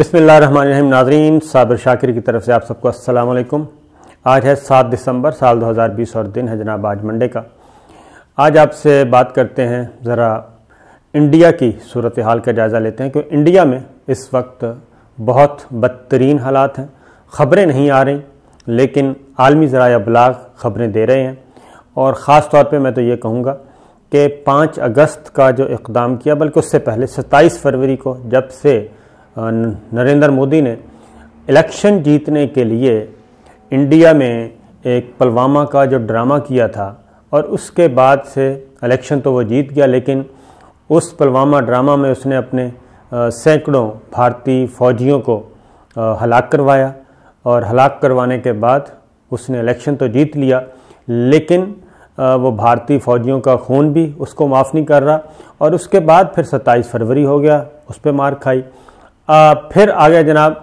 بسم اللہ الرحمن الرحیم، ناظرین، صابر شاکر کی طرف سے آپ سب کو السلام علیکم۔ آج ہے سات دسمبر سال دو ہزار بیس اور دن ہے جناب آج منڈے کا۔ آج آپ سے بات کرتے ہیں، ذرا انڈیا کی صورتحال کا جائزہ لیتے ہیں کہ انڈیا میں اس وقت بہت بدترین حالات ہیں۔ خبریں نہیں آ رہی، لیکن عالمی ذرائع ابلاغ خبریں دے رہے ہیں۔ اور خاص طور پہ میں تو یہ کہوں گا کہ پانچ اگست کا جو اقدام کیا، بلکہ اس سے پہلے ستائیس فروری کو جب سے نریندر مودی نے الیکشن جیتنے کے لیے انڈیا میں ایک پلوامہ کا جو ڈرامہ کیا تھا اور اس کے بعد سے الیکشن تو وہ جیت گیا، لیکن اس پلوامہ ڈرامہ میں اس نے اپنے سینکڑوں بھارتی فوجیوں کو ہلاک کروایا اور ہلاک کروانے کے بعد اس نے الیکشن تو جیت لیا، لیکن وہ بھارتی فوجیوں کا خون بھی اس کو معاف نہیں کر رہا اور اس کے بعد پھر ستائیس فروری ہو گیا، اس پہ مار کھائی۔ پھر آگیا جناب،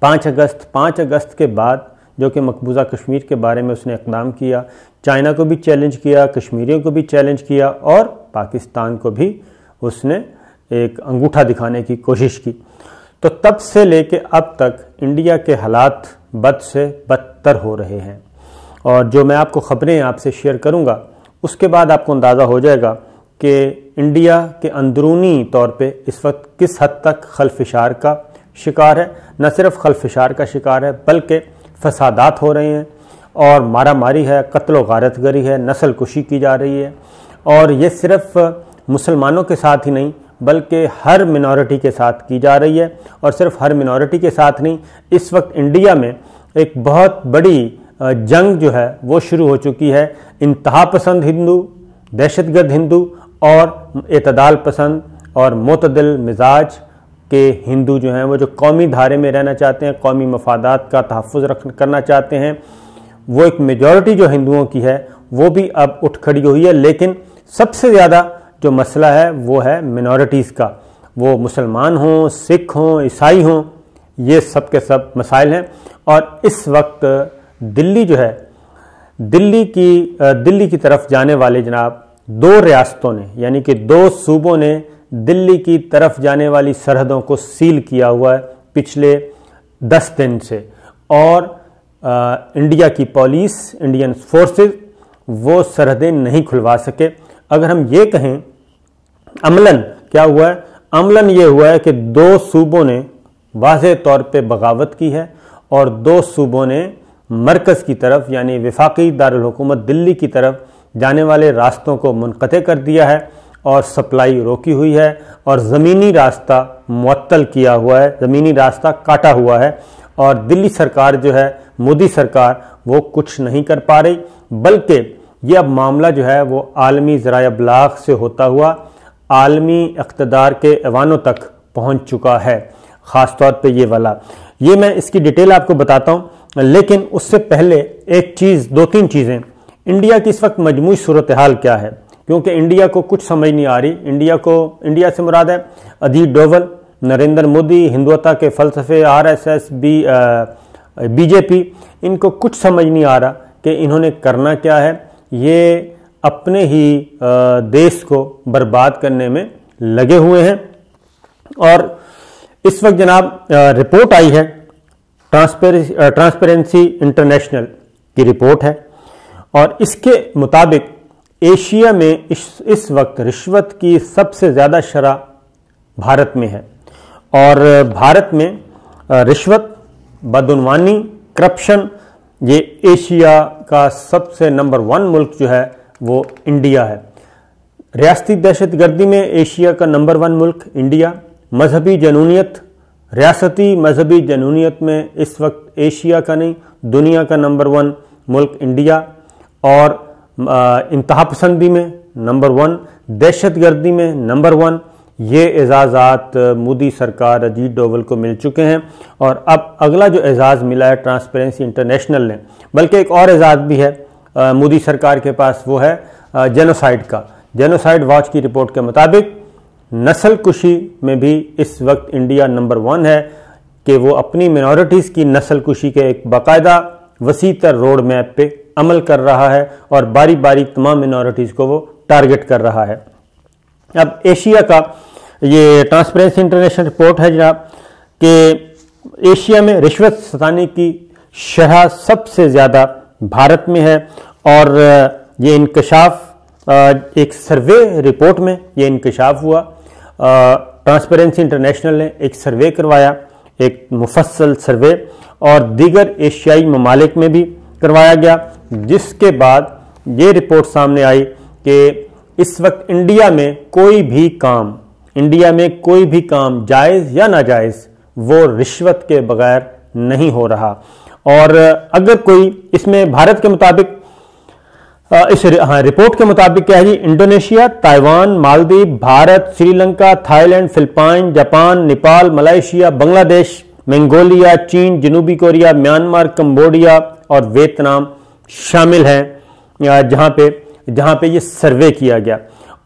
پانچ اگست پانچ اگست کے بعد جو کہ مقبوضہ کشمیر کے بارے میں اس نے اقدام کیا، چائنا کو بھی چیلنج کیا، کشمیریوں کو بھی چیلنج کیا اور پاکستان کو بھی اس نے ایک انگوٹھا دکھانے کی کوشش کی۔ تو تب سے لے کے اب تک انڈیا کے حالات بد سے بدتر ہو رہے ہیں۔ اور جو میں آپ کو خبریں آپ سے شیئر کروں گا، اس کے بعد آپ کو اندازہ ہو جائے گا کہ انڈیا کے اندرونی طور پہ اس وقت کس حد تک خلفشار کا شکار ہے، نہ صرف خلفشار کا شکار ہے، بلکہ فسادات ہو رہے ہیں اور مارا ماری ہے، قتل و غارت گری ہے، نسل کشی کی جا رہی ہے۔ اور یہ صرف مسلمانوں کے ساتھ ہی نہیں، بلکہ ہر منورٹی کے ساتھ کی جا رہی ہے۔ اور صرف ہر منورٹی کے ساتھ نہیں، اس وقت انڈیا میں ایک بہت بڑی جنگ جو ہے، وہ شروع ہو چکی ہے۔ انتہا پسند ہندو دہشت گرد ہندو اور اعتدال پسند اور معتدل مزاج کے ہندو جو ہیں وہ جو قومی دھارے میں رہنا چاہتے ہیں، قومی مفادات کا تحفظ کرنا چاہتے ہیں، وہ ایک میجورٹی جو ہندوؤں کی ہے، وہ بھی اب اٹھ کھڑی ہوئی ہے، لیکن سب سے زیادہ جو مسئلہ ہے وہ ہے منورٹیز کا۔ وہ مسلمان ہوں، سکھ ہوں، عیسائی ہوں، یہ سب کے سب مسائل ہیں۔ اور اس وقت دلی جو ہے، دلی کی دلی کی طرف جانے والے جناب دو ریاستوں نے یعنی کہ دو صوبوں نے دلی کی طرف جانے والی سرحدوں کو سیل کیا ہوا ہے پچھلے دس دن سے۔ اور انڈیا کی پولیس، انڈین فورسز وہ سرحدیں نہیں کھلوا سکے۔ اگر ہم یہ کہیں، عملاً کیا ہوا ہے؟ عملاً یہ ہوا ہے کہ دو صوبوں نے واضح طور پہ بغاوت کی ہے اور دو صوبوں نے مرکز کی طرف یعنی وفاقی دارالحکومت دلی کی طرف جانے والے راستوں کو منقطع کر دیا ہے اور سپلائی روکی ہوئی ہے اور زمینی راستہ معطل کیا ہوا ہے، زمینی راستہ کاٹا ہوا ہے اور دلی سرکار جو ہے، مودی سرکار وہ کچھ نہیں کر پا رہی، بلکہ یہ اب معاملہ جو ہے وہ عالمی ذرائع ابلاغ سے ہوتا ہوا عالمی اقتدار کے ایوانوں تک پہنچ چکا ہے، خاص طور پہ یہ والا۔ یہ میں اس کی ڈیٹیل آپ کو بتاتا ہوں، لیکن اس سے پہلے ایک چیز، دو تین چیزیں انڈیا کی اس وقت مجموعی صورتحال کیا ہے؟ کیونکہ انڈیا کو کچھ سمجھ نہیں آ رہی۔ انڈیا کو انڈیا سے مراد ہے ادیت ڈوول، نریندر مودی، ہندوتا کے فلسفے، R S S, B B J P. ان کو کچھ سمجھ نہیں آ رہا کہ انہوں نے کرنا کیا ہے۔ یہ اپنے ہی دیش کو برباد کرنے میں لگے ہوئے ہیں۔ اور اس وقت جناب رپورٹ آئی ہے ٹرانسپیرنسی انٹرنیشنل کی رپورٹ ہے۔ اور اس کے مطابق ایشیا میں اس وقت رشوت کی سب سے زیادہ شرح بھارت میں ہے۔ اور بھارت میں رشوت، بدعنوانی، کرپشن، یہ ایشیا کا سب سے نمبر ون ملک جو ہے وہ انڈیا ہے۔ ریاستی دہشت گردی میں ایشیا کا نمبر ون ملک انڈیا۔ مذہبی جنونیت، ریاستی مذہبی جنونیت میں اس وقت ایشیا کا نہیں، دنیا کا نمبر ون ملک انڈیا۔ اور انتہا پسندی میں نمبر ون، دہشت گردی میں نمبر ون، یہ اعزازات مودی سرکار اجیت ڈوول کو مل چکے ہیں۔ اور اب اگلا جو اعزاز ملا ہے ٹرانسپیرنسی انٹرنیشنل نے۔ بلکہ ایک اور اعزاز بھی ہے مودی سرکار کے پاس، وہ ہے جینوسائڈ کا۔ جینوسائڈ واچ کی رپورٹ کے مطابق، نسل کشی میں بھی اس وقت انڈیا نمبر ون ہے کہ وہ اپنی منورٹیز کی نسل کشی کے ایک باقاعدہ وسیع تر روڈ میپ پہ عمل کر رہا ہے اور باری باری تمام منورٹیز کو وہ ٹارگٹ کر رہا ہے۔ اب ایشیا کا یہ ٹرانسپیرنسی انٹرنیشنل رپورٹ ہے جناب کہ ایشیا میں رشوت ستانی کی شرح سب سے زیادہ بھارت میں ہے اور یہ انکشاف ایک سروے رپورٹ میں یہ انکشاف ہوا۔ ٹرانسپیرنسی انٹرنیشنل نے ایک سروے کروایا، ایک مفصل سروے اور دیگر ایشیائی ممالک میں بھی کروایا گیا، جس کے بعد یہ رپورٹ سامنے آئی کہ اس وقت انڈیا میں کوئی بھی کام، انڈیا میں کوئی بھی کام جائز یا ناجائز، وہ رشوت کے بغیر نہیں ہو رہا۔ اور اگر کوئی اس میں بھارت کے مطابق اس ہاں رپورٹ کے مطابق کیا ہے جی Indonesia, Taiwan, Maldives, Bharat, Sri Lanka Thailand Philippines, Japan, Nepal, Malaysia, Bangladesh Mongolia, چین، جنوبی کوریا، میانمار، کمبوڈیا اور ویتنام شامل ہیں جہاں پہ جہاں پہ یہ سروے کیا گیا۔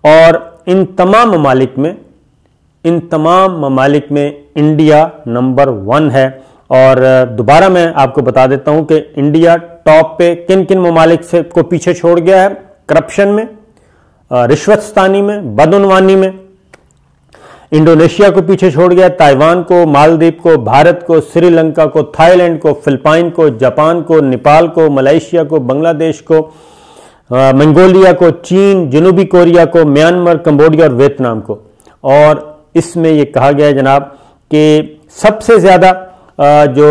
اور ان تمام ممالک میں، ان تمام ممالک میں انڈیا نمبر ون ہے۔ اور دوبارہ میں آپ کو بتا دیتا ہوں کہ انڈیا ٹاپ پہ کن کن ممالک سے کو پیچھے چھوڑ گیا ہے۔ کرپشن میں رشوت ستانی میں، بدعنوانی میں انڈونیشیا کو پیچھے چھوڑ گیا، تائیوان کو، مالدیپ کو، بھارت کو، سری لنکا کو تھائی لینڈ کو، فلپائن کو، جاپان کو، نیپال کو، ملائیشیا کو بنگلہ دیش کو منگولیا کو، چین، جنوبی کوریا کو، میانمار، کمبوڈیا اور ویتنام کو۔ اور اس میں یہ کہا گیا ہے جناب کہ سب سے زیادہ جو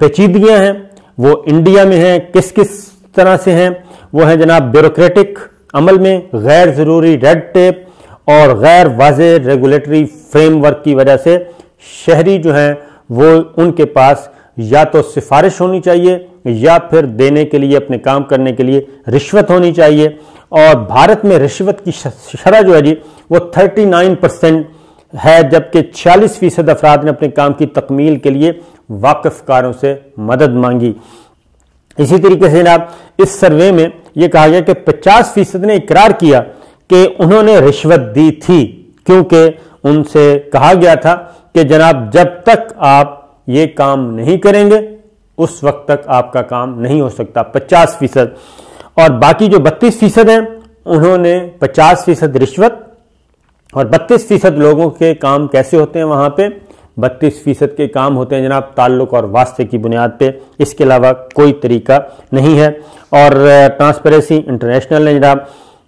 پیچیدگیاں ہیں، وہ انڈیا میں ہیں، کس کس طرح سے ہیں؟ وہ ہیں جناب بیوروکریٹک عمل میں، غیر ضروری ریڈ ٹیپ اور غیر واضح ریگولیٹری فریم ورک کی وجہ سے شہری جو ہیں وہ ان کے پاس یا تو سفارش ہونی چاہیے یا پھر دینے کے لیے، اپنے کام کرنے کے لیے رشوت ہونی چاہیے اور بھارت میں رشوت کی شرح جو ہے جی وہ 39 پرسنٹ ہے، جبکہ چھیالیس فیصد افراد نے اپنے کام کی تکمیل کے لیے واقف کاروں سے مدد مانگی۔ اسی طریقے سے جناب، اس سروے میں یہ کہا گیا کہ پچاس فیصد نے اقرار کیا کہ انہوں نے رشوت دی تھی کیونکہ ان سے کہا گیا تھا کہ جناب جب تک آپ یہ کام نہیں کریں گے، اس وقت تک آپ کا کام نہیں ہو سکتا، پچاس فیصد۔ اور باقی جو بتیس فیصد ہیں، انہوں نے پچاس فیصد رشوت۔ اور بتیس فیصد لوگوں کے کام کیسے ہوتے ہیں وہاں پہ؟ بتیس فیصد کے کام ہوتے ہیں جناب تعلق اور واسطے کی بنیاد پہ۔ اس کے علاوہ کوئی طریقہ نہیں ہے۔ اور ٹرانسپیرنسی انٹرنیشنل نے جناب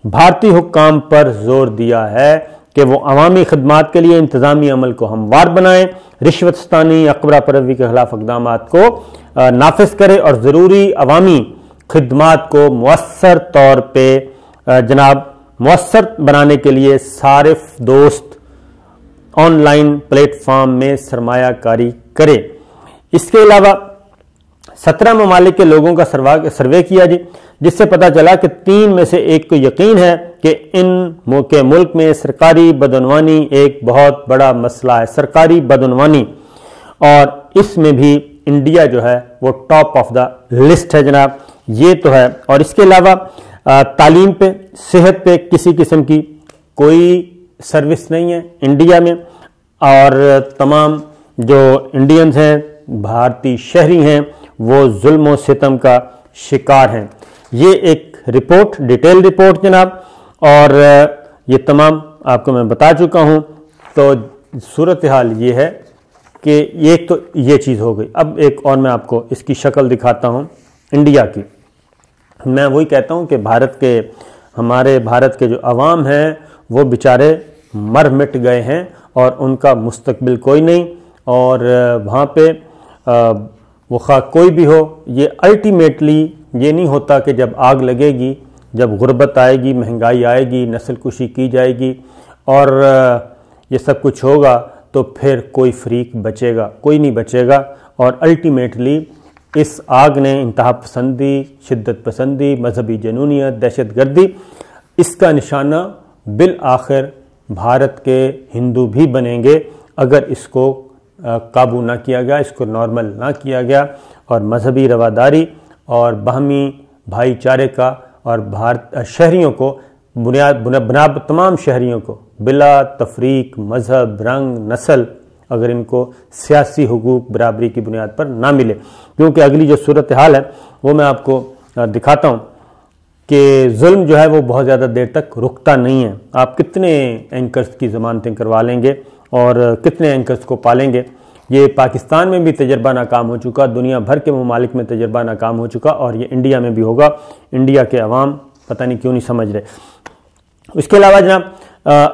بھارتی حکام پر زور دیا ہے کہ وہ عوامی خدمات کے لیے انتظامی عمل کو ہموار بنائیں رشوت ستانی اقبرہ پروی کے خلاف اقدامات کو نافذ کرے اور ضروری عوامی خدمات کو مؤثر طور پہ جناب، مؤثر بنانے کے لیے صارف دوست آن لائن پلیٹ فارم میں سرمایہ کاری کرے۔ اس کے علاوہ سترہ ممالک کے لوگوں کا سروے کیا جی جس سے پتا چلا کہ تین میں سے ایک کو یقین ہے کہ ان موقع ملک میں سرکاری بدعنوانی ایک بہت بڑا مسئلہ ہے، سرکاری بدعنوانی۔ اور اس میں بھی انڈیا جو ہے، وہ ٹاپ آف دا لسٹ ہے جناب۔ یہ تو ہے۔ اور اس کے علاوہ تعلیم پہ، صحت پہ کسی قسم کی کوئی سروس نہیں ہے انڈیا میں۔ اور تمام جو انڈینز ہیں، بھارتی شہری ہیں وہ ظلم و ستم کا شکار ہیں۔ یہ ایک رپورٹ، ڈیٹیل رپورٹ جناب۔ اور یہ تمام آپ کو میں بتا چکا ہوں۔ تو صورتحال یہ ہے کہ ایک تو یہ چیز ہو گئی۔ اب ایک اور میں آپ کو اس کی شکل دکھاتا ہوں، انڈیا کی۔ میں وہی کہتا ہوں کہ بھارت کے، ہمارے بھارت کے جو عوام ہیں، وہ بیچارے مر مٹ گئے ہیں اور ان کا مستقبل کوئی نہیں۔ اور وہاں پہ وہ خواہ کوئی بھی ہو، یہ الٹیمیٹلی یہ نہیں ہوتا کہ جب آگ لگے گی، جب غربت آئے گی، مہنگائی آئے گی، نسل کشی کی جائے گی اور یہ سب کچھ ہوگا تو پھر کوئی فریق بچے گا، کوئی نہیں بچے گا اور الٹیمیٹلی اس آگ نے انتہا پسندی، شدت پسندی، مذہبی جنونیت، دہشت گردی، اس کا نشانہ بالآخر بھارت کے ہندو بھی بنیں گے اگر اس کو قابو نہ کیا گیا، اس کو نارمل نہ کیا گیا اور مذہبی رواداری اور باہمی بھائی چارے کا اور بھارت شہریوں کو، بنیاد بناب تمام شہریوں کو بلا تفریق، مذہب، رنگ، نسل اگر ان کو سیاسی حقوق، برابری کی بنیاد پر نہ ملے۔ کیونکہ اگلی جو صورتحال ہے، وہ میں آپ کو دکھاتا ہوں کہ ظلم جو ہے وہ بہت زیادہ دیر تک رکتا نہیں ہے۔ آپ کتنے اینکرز کی ضمانتیں کروا لیں گے؟ اور کتنے اینکرز کو پالیں گے؟ یہ پاکستان میں بھی تجربہ ناکام ہو چکا، دنیا بھر کے ممالک میں تجربہ ناکام ہو چکا اور یہ انڈیا میں بھی ہوگا۔ انڈیا کے عوام پتہ نہیں کیوں نہیں سمجھ رہے۔ اس کے علاوہ جناب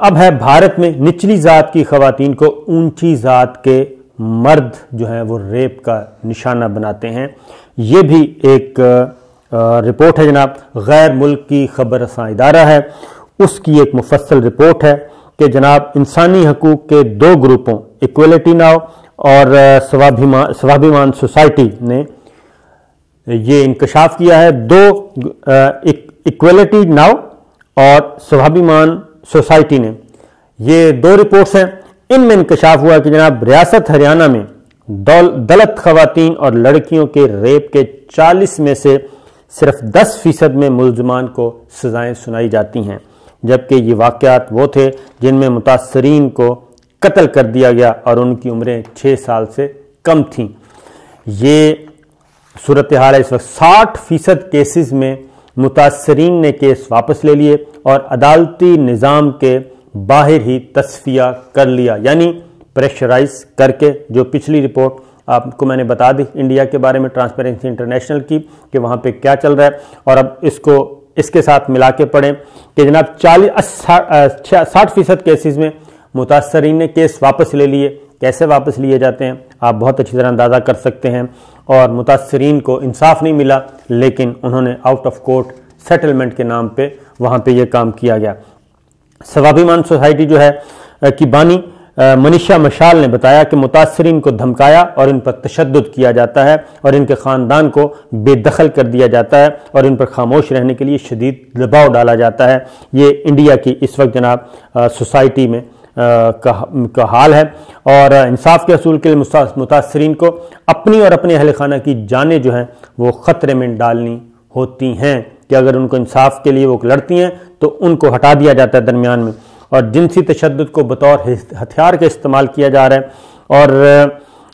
اب ہے بھارت میں نچلی ذات کی خواتین کو اونچی ذات کے مرد جو ہیں وہ ریپ کا نشانہ بناتے ہیں۔ یہ بھی ایک رپورٹ ہے جناب۔ غیر ملک کی خبر رساں ادارہ ہے۔ اس کی ایک مفصل رپورٹ ہے۔ کہ جناب انسانی حقوق کے دو گروپوں ایکویلٹی ناؤ اور سوابھیمان سوسائٹی نے یہ انکشاف کیا ہے۔ دو ایکویلٹی ناؤ اور سوابھیمان سوسائٹی نے یہ دو رپورٹس ہیں۔ ان میں انکشاف ہوا کہ جناب ریاست ہریانہ میں دلت خواتین اور لڑکیوں کے ریپ کے چالیس میں سے صرف دس فیصد میں ملزمان کو سزائیں سنائی جاتی ہیں۔ جبکہ یہ واقعات وہ تھے جن میں متاثرین کو قتل کر دیا گیا اور ان کی عمریں چھ سال سے کم تھیں۔ یہ صورتحال ہے اس وقت ساٹھ فیصد کیسز میں متاثرین نے کیس واپس لے لیے اور عدالتی نظام کے باہر ہی تصفیہ کر لیا یعنی پریشرائز کر کے، جو پچھلی رپورٹ آپ کو میں نے بتا دی انڈیا کے بارے میں ٹرانسپیرنسی انٹرنیشنل کی، کہ وہاں پہ کیا چل رہا ہے۔ اور اب اس کو اس کے ساتھ ملا کے پڑھیں کہ جناب چالیس ساٹھ فیصد کیسز میں متاثرین نے کیس واپس لے لیے۔ کیسے واپس لیے جاتے ہیں؟ آپ بہت اچھی طرح اندازہ کر سکتے ہیں اور متاثرین کو انصاف نہیں ملا، لیکن انہوں نے آؤٹ آف کورٹ سیٹلمنٹ کے نام پہ وہاں پہ یہ کام کیا گیا۔ سوابھیمان سوسائٹی جو ہے کی بانی منیشا مشال نے بتایا کہ متاثرین کو دھمکایا اور ان پر تشدد کیا جاتا ہے اور ان کے خاندان کو بے دخل کر دیا جاتا ہے اور ان پر خاموش رہنے کے لیے شدید دباؤ ڈالا جاتا ہے۔ یہ انڈیا کی اس وقت جناب سوسائٹی میں کا حال ہے۔ اور انصاف کے اصول کے لیے متاثرین کو اپنی اور اپنے اہل خانہ کی جانیں جو ہیں وہ خطرے میں ڈالنی ہوتی ہیں کہ اگر ان کو انصاف کے لیے وہ لڑتی ہیں تو ان کو ہٹا دیا جاتا ہے درمیان میں۔ اور جنسی تشدد کو بطور ہتھیار کے استعمال کیا جا رہا ہے۔ اور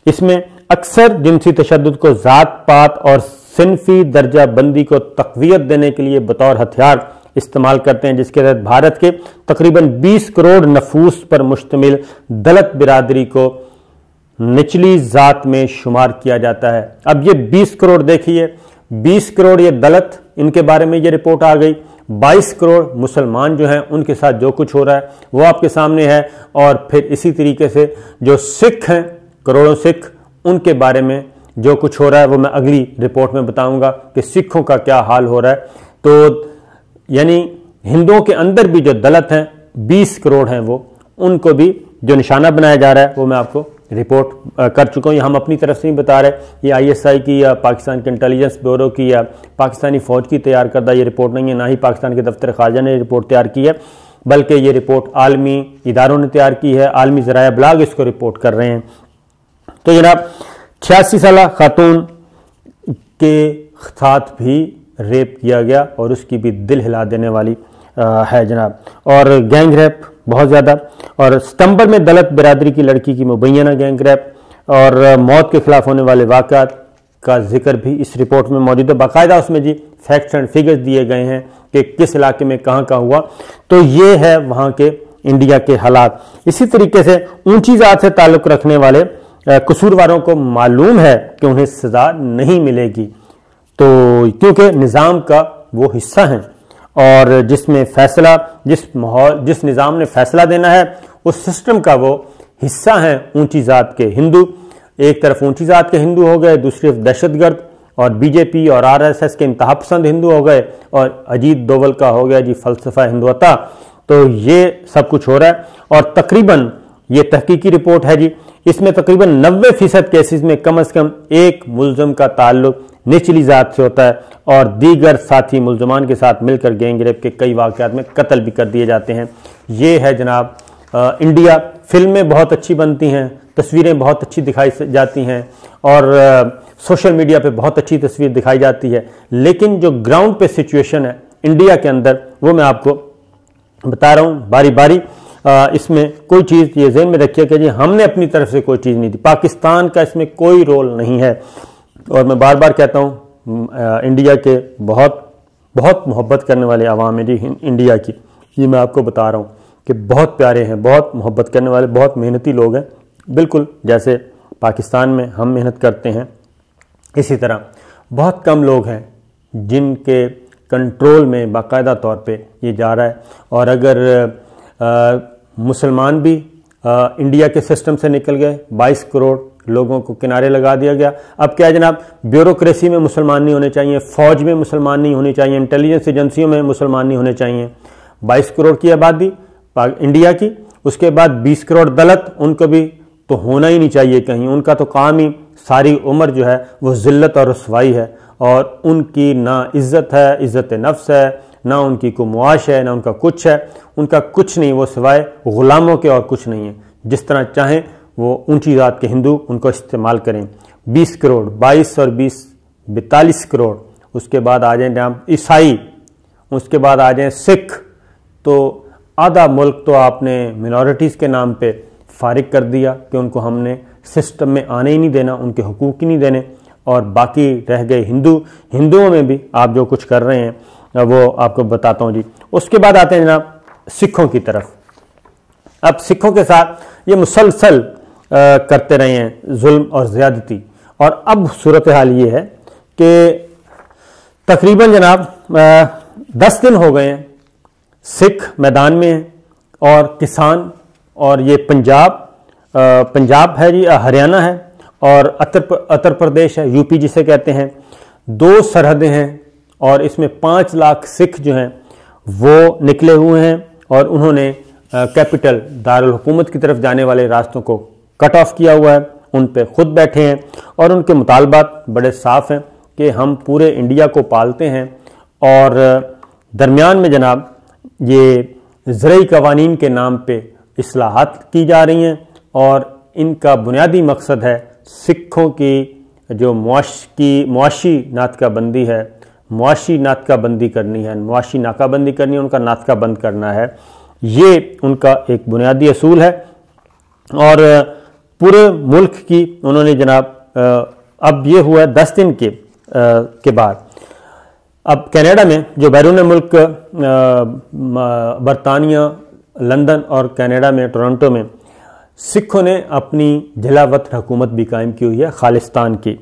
اس میں اکثر جنسی تشدد کو ذات پات اور صنفی درجہ بندی کو تقویت دینے کے لیے بطور ہتھیار استعمال کرتے ہیں، جس کے تحت بھارت کے تقریباً بیس کروڑ نفوس پر مشتمل دلت برادری کو نچلی ذات میں شمار کیا جاتا ہے۔ اب یہ بیس کروڑ دیکھیے، بیس کروڑ یہ دلت، ان کے بارے میں یہ رپورٹ آ گئی۔ بائیس کروڑ مسلمان جو ہیں، ان کے ساتھ جو کچھ ہو رہا ہے، وہ آپ کے سامنے ہے۔ اور پھر اسی طریقے سے جو سکھ ہیں، کروڑوں سکھ، ان کے بارے میں جو کچھ ہو رہا ہے، وہ میں اگلی رپورٹ میں بتاؤں گا کہ سکھوں کا کیا حال ہو رہا ہے۔ تو یعنی ہندوؤں کے اندر بھی جو دلت ہیں، بیس کروڑ ہیں وہ، ان کو بھی جو نشانہ بنایا جا رہا ہے، وہ میں آپ کو رپورٹ کر چکا ہوں۔ یہ ہم اپنی طرف سے نہیں بتا رہے۔ یہ آئی ایس آئی کی یا پاکستان کے انٹیلیجنس بیورو کی یا پاکستانی فوج کی تیار کردہ یہ رپورٹ نہیں ہے۔ نہ ہی پاکستان کے دفتر خارجہ نے رپورٹ تیار کی ہے، بلکہ یہ رپورٹ عالمی اداروں نے تیار کی ہے۔ عالمی ذرائع بلاگ اس کو رپورٹ کر رہے ہیں۔ تو جناب، چھیاسی سالہ خاتون کے ساتھ بھی ریپ کیا گیا اور اس کی بھی دل ہلا دینے والی ہے جناب۔ اور گینگ ریپ بہت زیادہ۔ اور ستمبر میں دلت برادری کی لڑکی کی مبینہ گینگ ریپ۔ اور موت کے خلاف ہونے والے واقعات کا ذکر بھی اس رپورٹ میں موجود ہے۔ باقاعدہ اس میں جی فیکٹس اینڈ فگرز دیے گئے ہیں کہ کس علاقے میں کہاں کہاں ہوا۔ تو یہ ہے وہاں کے انڈیا کے حالات۔ اسی طریقے سے اونچی ذات سے تعلق رکھنے والے قصورواروں کو معلوم ہے کہ انہیں سزا نہیں ملے گی۔ تو کیونکہ نظام کا وہ حصہ ہیں۔ اور جس میں فیصلہ، جس ماحول، جس نظام نے فیصلہ دینا ہے، اس سسٹم کا وہ حصہ ہیں اونچی ذات کے ہندو۔ ایک طرف اونچی ذات کے ہندو ہو گئے، دوسری طرف دہشت گرد اور بی جے پی اور آر ایس ایس کے انتہا پسند ہندو ہو گئے اور اجیت دوول کا ہو گیا جی فلسفہ ہندوتا۔ تو یہ سب کچھ ہو رہا ہے اور تقریباً یہ تحقیقی رپورٹ ہے جی۔ اس میں تقریباً نوے فیصد کیسز میں کم از کم ایک ملزم کا تعلق نچلی ذات سے ہوتا ہے اور دیگر ساتھی ملزمان کے ساتھ مل کر گینگ ریپ کے کئی واقعات میں قتل بھی کر دیے جاتے ہیں۔ یہ ہے جناب انڈیا۔ فلمیں بہت اچھی بنتی ہیں، تصویریں بہت اچھی دکھائی جاتی ہیں اور سوشل میڈیا پہ بہت اچھی تصویر دکھائی جاتی ہے۔ لیکن جو گراؤنڈ پہ سچویشن ہے انڈیا کے اندر، وہ میں آپ کو بتا رہا ہوں باری باری۔ اس میں کوئی چیز یہ ذہن میں رکھیے کہ جی ہم نے اپنی طرف سے کوئی چیز نہیں دی۔ پاکستان کا اس میں کوئی رول نہیں ہے۔ اور میں بار بار کہتا ہوں انڈیا کے بہت بہت محبت کرنے والے عوام ہیں جی انڈیا کی۔ یہ میں آپ کو بتا رہا ہوں کہ بہت پیارے ہیں، بہت محبت کرنے والے، بہت محنتی لوگ ہیں۔ بالکل جیسے پاکستان میں ہم محنت کرتے ہیں، اسی طرح بہت کم لوگ ہیں جن کے کنٹرول میں باقاعدہ طور پہ یہ جا رہا ہے۔ اور اگر مسلمان بھی انڈیا کے سسٹم سے نکل گئے، بائیس کروڑ لوگوں کو کنارے لگا دیا گیا۔ اب کیا جناب، بیوروکریسی میں مسلمان نہیں ہونے چاہیے، فوج میں مسلمان نہیں ہونے چاہیے، انٹیلیجنس ایجنسیوں میں مسلمان نہیں ہونے چاہیے۔ بائیس کروڑ کی آبادی انڈیا کی، اس کے بعد بیس کروڑ دلت، ان کو بھی تو ہونا ہی نہیں چاہیے کہیں۔ ان کا تو کام ہی ساری عمر جو ہے، وہ ذلت اور رسوائی ہے۔ اور ان کی نہ عزت ہے، عزت نفس ہے، نہ ان کی کو معاش ہے، نہ ان کا کچھ ہے۔ ان کا کچھ نہیں، وہ سوائے غلاموں کے اور کچھ نہیں ہے۔ جس طرح چاہیں وہ اونچی ذات کے ہندو ان کو استعمال کریں۔ بیس کروڑ، بائیس اور بیس، بیتالیس کروڑ۔ اس کے بعد آ جائیں جہاں عیسائی، اس کے بعد آ جائیں سکھ۔ تو آدھا ملک تو آپ نے منورٹیز کے نام پہ فارغ کر دیا کہ ان کو ہم نے سسٹم میں آنے ہی نہیں دینا، ان کے حقوق ہی نہیں دینے۔ اور باقی رہ گئے ہندو۔ ہندوؤں میں بھی آپ جو کچھ کر رہے ہیں، وہ آپ کو بتاتا ہوں جی۔ اس کے بعد آتے ہیں جناب سکھوں کی طرف۔ اب سکھوں کے ساتھ یہ مسلسل کرتے رہے ہیں، ظلم اور زیادتی۔ اور اب صورتحال یہ ہے کہ تقریباً جناب دس دن ہو گئے ہیں۔ سکھ میدان میں ہیں اور کسان اور یہ پنجاب پنجاب ہے جی ہریانہ ہے اور اتر پردیش ہے، یو پی جسے کہتے ہیں۔ دو سرحدیں ہیں اور اس میں پانچ لاکھ سکھ جو ہیں وہ نکلے ہوئے ہیں اور انہوں نے کیپٹل دارالحکومت کی طرف جانے والے راستوں کو کٹ آف کیا ہوا ہے، ان پہ خود بیٹھے ہیں اور ان کے مطالبات بڑے صاف ہیں کہ ہم پورے انڈیا کو پالتے ہیں اور درمیان میں جناب یہ زرعی قوانین کے نام پہ اصلاحات کی جا رہی ہیں اور ان کا بنیادی مقصد ہے سکھوں کی جو معاش کی معاشی ناطقہ بندی ہے، معاشی ناطقہ بندی کرنی ہے، معاشی ناکہ بندی کرنی ہے، ان کا ناطقہ بند کرنا ہے۔ یہ ان کا ایک بنیادی اصول ہے اور پورے ملک کی انہوں نے جناب اب یہ ہوا ہے دس دن کے کے بعد۔ اب کینیڈا میں جو بیرون ملک برطانیہ، لندن اور کینیڈا میں، ٹورنٹو میں، سکھوں نے اپنی جلاوت حکومت بھی قائم کی ہوئی ہے خالستان کی۔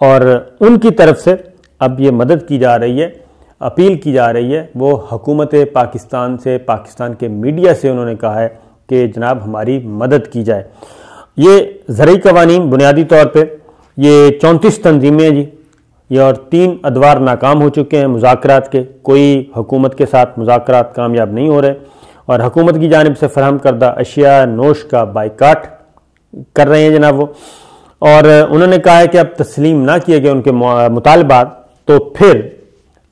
اور ان کی طرف سے اب یہ مدد کی جا رہی ہے، اپیل کی جا رہی ہے۔ وہ حکومت پاکستان سے، پاکستان کے میڈیا سے انہوں نے کہا ہے کہ جناب ہماری مدد کی جائے۔ یہ زرعی قوانین بنیادی طور پہ یہ چونتیس تنظیمیں جی یہ اور تین ادوار ناکام ہو چکے ہیں مذاکرات کے۔ کوئی حکومت کے ساتھ مذاکرات کامیاب نہیں ہو رہے اور حکومت کی جانب سے فراہم کردہ اشیاء نوش کا بائیکاٹ کر رہے ہیں جناب وہ۔ اور انہوں نے کہا ہے کہ اب تسلیم نہ کیے گئے ان کے مطالبات، تو پھر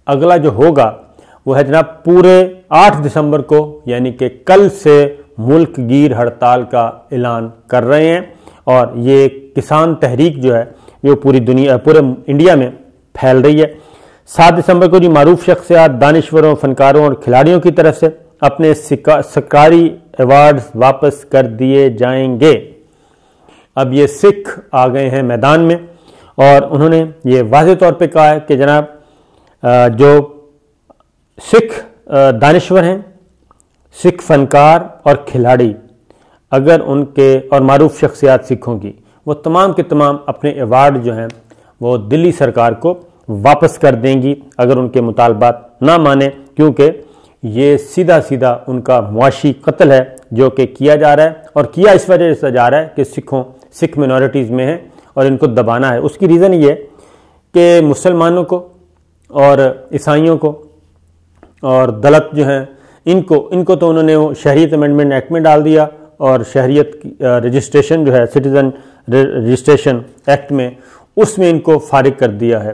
اگلا جو ہوگا وہ ہے جناب پورے آٹھ دسمبر کو یعنی کہ کل سے ملک گیر ہڑتال کا اعلان کر رہے ہیں اور یہ کسان تحریک جو ہے، یہ پوری دنیا، پورے انڈیا میں پھیل رہی ہے۔ سات دسمبر کو جو معروف شخصیات دانشوروں، فنکاروں اور کھلاڑیوں کی طرف سے اپنے سکاری ایوارڈز واپس کر دیے جائیں گے۔ اب یہ سکھ آ گئے ہیں میدان میں اور انہوں نے یہ واضح طور پہ کہا ہے کہ جناب جو سکھ دانشور ہیں سکھ فنکار اور کھلاڑی اگر ان کے اور معروف شخصیات سکھوں کی وہ تمام کے تمام اپنے ایوارڈ جو ہیں وہ دلی سرکار کو واپس کر دیں گی اگر ان کے مطالبات نہ مانیں کیونکہ یہ سیدھا سیدھا ان کا معاشی قتل ہے جو کہ کیا جا رہا ہے اور کیا اس وجہ سے جا رہا ہے کہ سکھوں، سکھ منورٹیز میں ہیں اور ان کو دبانا ہے۔ اس کی ریزن یہ کہ مسلمانوں کو اور عیسائیوں کو اور دلت جو ہیں ان کو ان کو تو انہوں نے شہریت امینڈمنٹ ایکٹ میں ڈال دیا اور شہریت رجسٹریشن جو ہے سٹیزن رجسٹریشن ایکٹ میں اس میں ان کو فارغ کر دیا ہے۔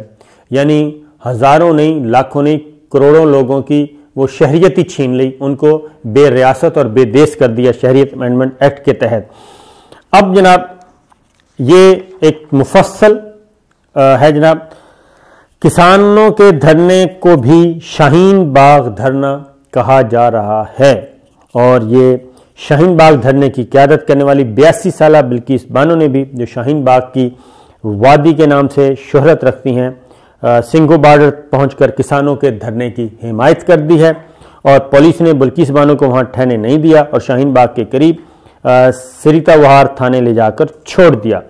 یعنی ہزاروں نہیں، لاکھوں نہیں، کروڑوں لوگوں کی وہ شہریت ہی چھین لی، ان کو بے ریاست اور بے دیس کر دیا شہریت امینڈمنٹ ایکٹ کے تحت۔ اب جناب، یہ ایک مفصل ہے جناب، کسانوں کے دھرنے کو بھی شاہین باغ دھرنا۔ کہا جا رہا ہے۔ اور یہ شاہین باغ دھرنے کی قیادت کرنے والی بیاسی سالہ بلکیس بانو نے بھی جو شاہین باغ کی وادی کے نام سے شہرت رکھتی ہیں سنگھو بارڈر پہنچ کر کسانوں کے دھرنے کی حمایت کر دی ہے۔ اور پولیس نے بلکیس بانو کو وہاں ٹھہرنے نہیں دیا اور شاہین باغ کے قریب سریتا وہار تھانے لے جا کر چھوڑ دیا۔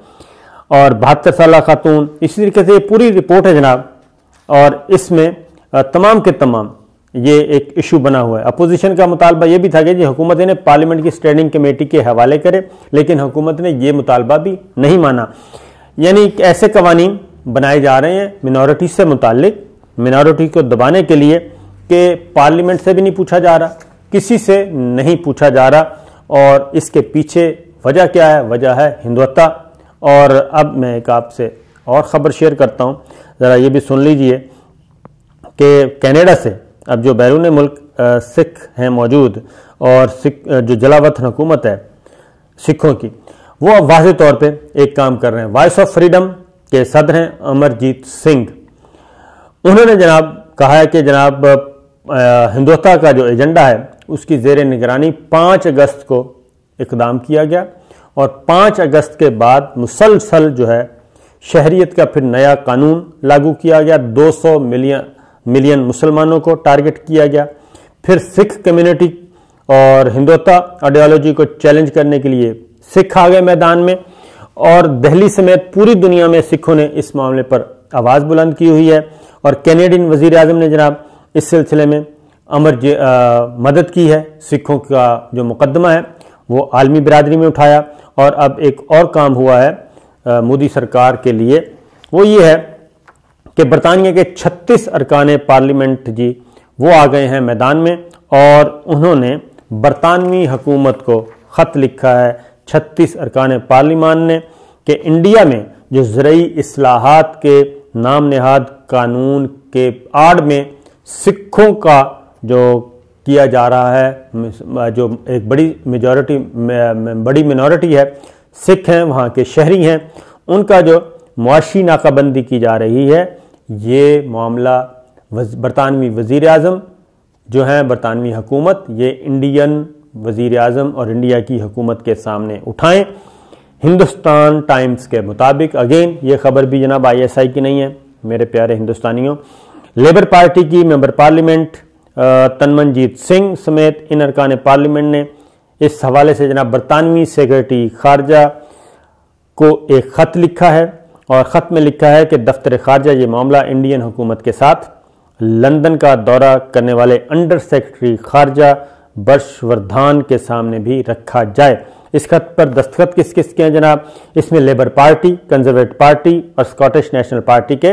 اور بہتر سالہ خاتون، اسی طریقے سے یہ پوری رپورٹ ہے جناب۔ اور اس میں تمام کے تمام یہ ایک ایشو بنا ہوا ہے۔ اپوزیشن کا مطالبہ یہ بھی تھا کہ جی حکومت نے پارلیمنٹ کی اسٹینڈنگ کمیٹی کے حوالے کرے، لیکن حکومت نے یہ مطالبہ بھی نہیں مانا۔ یعنی ایسے قوانین بنائے جا رہے ہیں منورٹی سے متعلق منورٹی کو دبانے کے لیے کہ پارلیمنٹ سے بھی نہیں پوچھا جا رہا، کسی سے نہیں پوچھا جا رہا۔ اور اس کے پیچھے وجہ کیا ہے؟ وجہ ہے ہندوتا۔ اور اب میں ایک آپ سے اور خبر شیئر کرتا ہوں۔ ذرا یہ بھی سن لیجیے کہ کینیڈا سے اب جو بیرون ملک سکھ ہیں موجود اور سکھ جو جلاوطن حکومت ہے سکھوں کی، وہ اب واضح طور پہ ایک کام کر رہے ہیں۔ وائس آف فریڈم کے صدر ہیں امرجیت سنگھ۔ انہوں نے جناب کہا ہے کہ جناب ہندوستہ کا جو ایجنڈا ہے، اس کی زیر نگرانی پانچ اگست کو اقدام کیا گیا اور پانچ اگست کے بعد مسلسل جو ہے شہریت کا پھر نیا قانون لاگو کیا گیا۔ دو سو ملین ملین مسلمانوں کو ٹارگٹ کیا گیا۔ پھر سکھ کمیونٹی اور ہندوتا آئیڈیالوجی کو چیلنج کرنے کے لیے سکھ آ گئے میدان میں اور دہلی سمیت پوری دنیا میں سکھوں نے اس معاملے پر آواز بلند کی ہوئی ہے اور کینیڈین وزیر اعظم نے جناب اس سلسلے میں امر جی، مدد کی ہے۔ سکھوں کا جو مقدمہ ہے وہ عالمی برادری میں اٹھایا اور اب ایک اور کام ہوا ہے مودی سرکار کے لیے۔ وہ یہ ہے کہ برطانیہ کے چھتیس ارکان پارلیمنٹ جی وہ آ گئے ہیں میدان میں اور انہوں نے برطانوی حکومت کو خط لکھا ہے۔ چھتیس ارکان پارلیمان نے کہ انڈیا میں جو زرعی اصلاحات کے نام نہاد قانون کے آڑ میں سکھوں کا جو کیا جا رہا ہے، جو ایک بڑی میجورٹی بڑی منورٹی ہے، سکھ ہیں، وہاں کے شہری ہیں، ان کا جو معاشی ناکہ بندی کی جا رہی ہے یہ معاملہ برطانوی وزیر اعظم جو ہیں، برطانوی حکومت، یہ انڈین وزیر اعظم اور انڈیا کی حکومت کے سامنے اٹھائیں۔ ہندوستان ٹائمز کے مطابق اگین یہ خبر بھی جناب آئی ایس آئی کی نہیں ہے، میرے پیارے ہندوستانیوں۔ لیبر پارٹی کی ممبر پارلیمنٹ تنمنجیت سنگھ سمیت ان ارکان پارلیمنٹ نے اس حوالے سے جناب برطانوی سیکرٹری خارجہ کو ایک خط لکھا ہے۔ اور خط میں لکھا ہے کہ دفتر خارجہ یہ معاملہ انڈین حکومت کے ساتھ لندن کا دورہ کرنے والے انڈر سیکرٹری خارجہ برش وردھان کے سامنے بھی رکھا جائے۔ اس خط پر دستخط کس کس کے ہیں جناب؟ اس میں لیبر پارٹی، کنزرویٹ پارٹی اور سکاٹش نیشنل پارٹی کے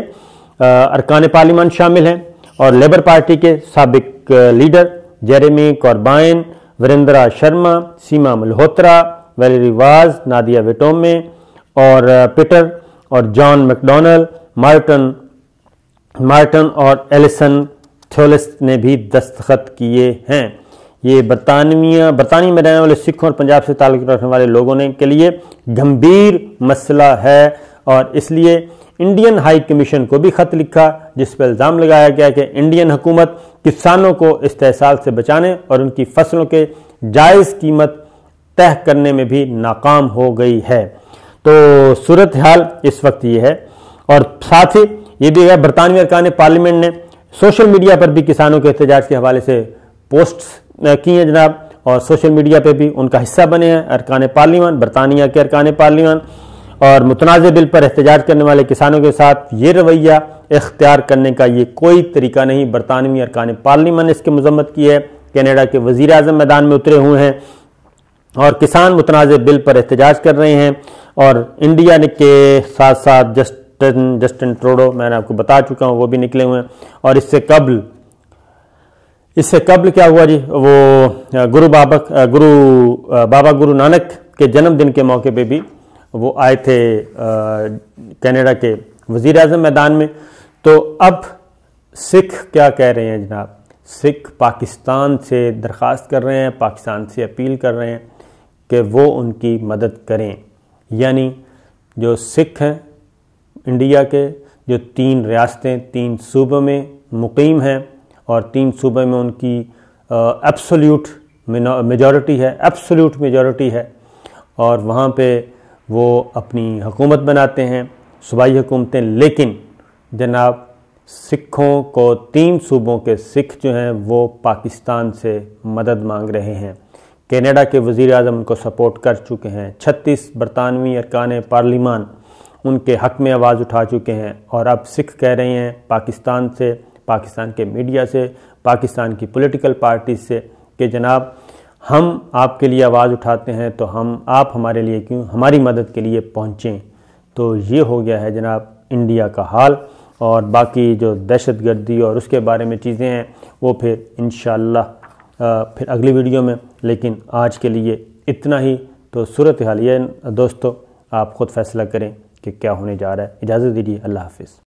ارکان پارلیمان شامل ہیں اور لیبر پارٹی کے سابق leader Jeremy Corbyn Virendra Sharma, Seema Malhotra Valerie Vaz, Nadia Whittome اور پیٹر اور جان میکڈونل، مارٹن مارٹن اور ایلیسن تھولس نے بھی دستخط کیے ہیں۔ یہ برطانویہ برطانیہ میں رہنے والے سکھوں اور پنجاب سے تعلق رکھنے والے لوگوں نے کے لیے گمبھیر مسئلہ ہے اور اس لیے انڈین ہائی کمیشن کو بھی خط لکھا، جس پر الزام لگایا گیا کہ انڈین حکومت کسانوں کو استحصال سے بچانے اور ان کی فصلوں کے جائز قیمت طے کرنے میں بھی ناکام ہو گئی ہے۔ تو صورتحال اس وقت یہ ہے۔ اور ساتھ ہی یہ بھی ہے، برطانوی ارکان پارلیمنٹ نے سوشل میڈیا پر بھی کسانوں کے احتجاج کے حوالے سے پوسٹس کی ہیں جناب۔ اور سوشل میڈیا پہ بھی ان کا حصہ بنے ہیں۔ ارکان پارلیمان، برطانیہ کے ارکان پارلیمان۔ اور متنازع بل پر احتجاج کرنے والے کسانوں کے ساتھ یہ رویہ اختیار کرنے کا یہ کوئی طریقہ نہیں۔ برطانوی ارکان پارلیمان نے اس کی مذمت کی ہے۔ کینیڈا کے وزیر اعظم میدان میں اترے ہوئے ہیں۔ اور کسان متنازع بل پر احتجاج کر رہے ہیں اور انڈیا کے ساتھ ساتھ جسٹن جسٹن ٹروڈو، میں نے آپ کو بتا چکا ہوں، وہ بھی نکلے ہوئے ہیں۔ اور اس سے قبل، اس سے قبل کیا ہوا جی؟ وہ گرو بابا گرو بابا گرو نانک کے جنم دن کے موقع پہ بھی وہ آئے تھے کینیڈا کے وزیر اعظم میدان میں۔ تو اب سکھ کیا کہہ رہے ہیں جناب؟ سکھ پاکستان سے درخواست کر رہے ہیں، پاکستان سے اپیل کر رہے ہیں۔ کہ وہ ان کی مدد کریں۔ یعنی جو سکھ ہیں انڈیا کے، جو تین ریاستیں، تین صوبوں میں مقیم ہیں اور تین صوبے میں ان کی ایپسولیوٹ میجورٹی ہے ایپسولیوٹ میجورٹی ہے اور وہاں پہ وہ اپنی حکومت بناتے ہیں، صوبائی حکومتیں۔ لیکن جناب، سکھوں کو تین صوبوں کے سکھ جو ہیں وہ پاکستان سے مدد مانگ رہے ہیں۔ کینیڈا کے وزیر اعظم ان کو سپورٹ کر چکے ہیں۔ چھتیس برطانوی ارکان پارلیمان ان کے حق میں آواز اٹھا چکے ہیں اور اب سکھ کہہ رہے ہیں، پاکستان سے، پاکستان کے میڈیا سے، پاکستان کی پولیٹیکل پارٹی سے کہ جناب، ہم آپ کے لیے آواز اٹھاتے ہیں تو ہم آپ ہمارے لیے کیوں، ہماری مدد کے لیے پہنچیں۔ تو یہ ہو گیا ہے جناب انڈیا کا حال اور باقی جو دہشت گردی اور اس کے بارے میں چیزیں ہیں، وہ پھر انشاءاللہ پھر اگلی ویڈیو میں لیکن آج کے لیے اتنا ہی۔ تو صورت حال یہ دوستو، آپ خود فیصلہ کریں کہ کیا ہونے جا رہا ہے۔ اجازت دیجیے اللہ حافظ۔